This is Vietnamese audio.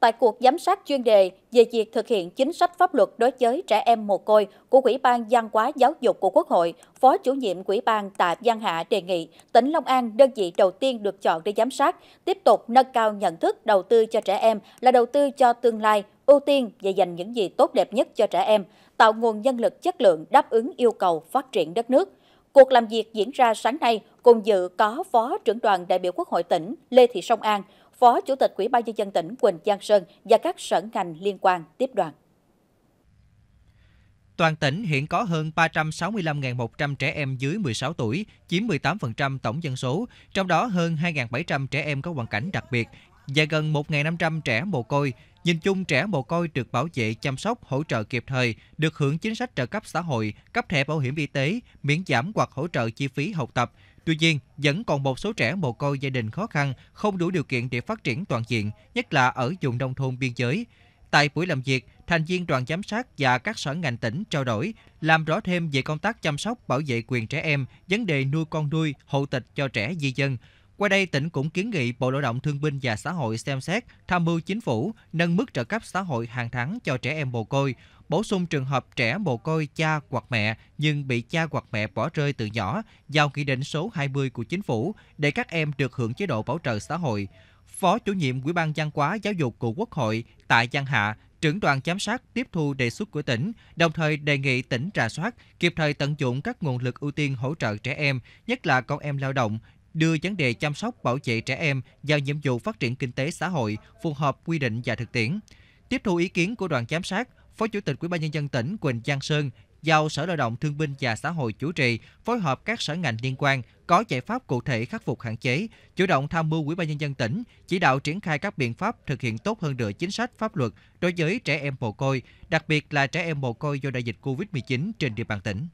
Tại cuộc giám sát chuyên đề về việc thực hiện chính sách pháp luật đối với trẻ em mồ côi của Ủy ban văn hóa giáo dục của Quốc hội, Phó chủ nhiệm Ủy ban Tạ Giang Hạ đề nghị tỉnh Long An đơn vị đầu tiên được chọn để giám sát, tiếp tục nâng cao nhận thức đầu tư cho trẻ em là đầu tư cho tương lai, ưu tiên và dành những gì tốt đẹp nhất cho trẻ em, tạo nguồn nhân lực chất lượng đáp ứng yêu cầu phát triển đất nước. Cuộc làm việc diễn ra sáng nay cùng dự có Phó trưởng đoàn đại biểu Quốc hội tỉnh Lê Thị Sông An, Phó Chủ tịch Ủy ban nhân dân tỉnh Quỳnh Giang Sơn và các sở ngành liên quan tiếp đoàn. Toàn tỉnh hiện có hơn 365.100 trẻ em dưới 16 tuổi, chiếm 18% tổng dân số, trong đó hơn 2.700 trẻ em có hoàn cảnh đặc biệt và gần 1.500 trẻ mồ côi. Nhìn chung, trẻ mồ côi được bảo vệ, chăm sóc, hỗ trợ kịp thời, được hưởng chính sách trợ cấp xã hội, cấp thẻ bảo hiểm y tế, miễn giảm hoặc hỗ trợ chi phí học tập, Tuy nhiên, vẫn còn một số trẻ mồ côi gia đình khó khăn, không đủ điều kiện để phát triển toàn diện, nhất là ở vùng nông thôn biên giới. Tại buổi làm việc, thành viên đoàn giám sát và các sở ngành tỉnh trao đổi, làm rõ thêm về công tác chăm sóc bảo vệ quyền trẻ em, vấn đề nuôi con nuôi, hộ tịch cho trẻ di dân. Qua đây, tỉnh cũng kiến nghị Bộ Lao động Thương binh và Xã hội xem xét tham mưu chính phủ nâng mức trợ cấp xã hội hàng tháng cho trẻ em mồ côi, bổ sung trường hợp trẻ mồ côi cha hoặc mẹ nhưng bị cha hoặc mẹ bỏ rơi từ nhỏ vào Nghị định số 20 của Chính phủ để các em được hưởng chế độ bảo trợ xã hội. Phó chủ nhiệm Ủy ban văn hóa giáo dục của Quốc hội tại Giang Hạ trưởng đoàn giám sát tiếp thu đề xuất của tỉnh, đồng thời đề nghị tỉnh rà soát, kịp thời tận dụng các nguồn lực ưu tiên hỗ trợ trẻ em, nhất là con em lao động, đưa vấn đề chăm sóc bảo vệ trẻ em vào nhiệm vụ phát triển kinh tế xã hội phù hợp quy định và thực tiễn. Tiếp thu ý kiến của đoàn giám sát, Phó Chủ tịch Ủy ban nhân dân tỉnh Quỳnh Giang Sơn giao Sở Lao động Thương binh và Xã hội chủ trì, phối hợp các sở ngành liên quan có giải pháp cụ thể khắc phục hạn chế, chủ động tham mưu Ủy ban nhân dân tỉnh chỉ đạo triển khai các biện pháp thực hiện tốt hơn nữa chính sách pháp luật đối với trẻ em mồ côi, đặc biệt là trẻ em mồ côi do đại dịch Covid-19 trên địa bàn tỉnh.